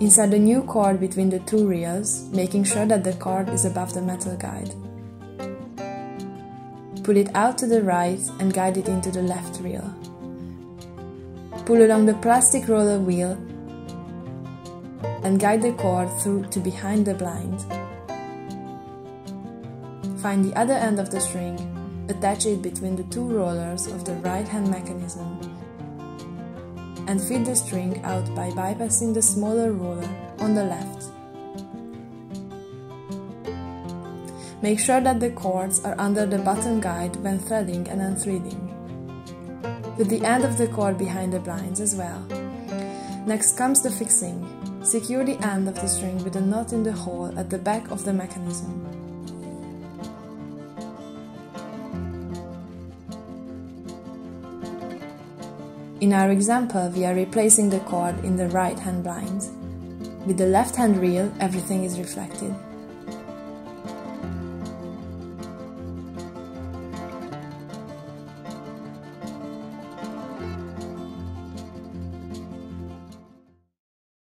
Insert the new cord between the two reels, making sure that the cord is above the metal guide. Pull it out to the right and guide it into the left reel. Pull along the plastic roller wheel and guide the cord through to behind the blind. Find the other end of the string, attach it between the two rollers of the right hand mechanism and feed the string out by bypassing the smaller roller on the left. Make sure that the cords are under the bottom guide when threading and unthreading. with the end of the cord behind the blinds as well. Next comes the fixing. Secure the end of the string with a knot in the hole at the back of the mechanism. In our example, we are replacing the cord in the right hand blind. With the left hand reel, everything is reflected.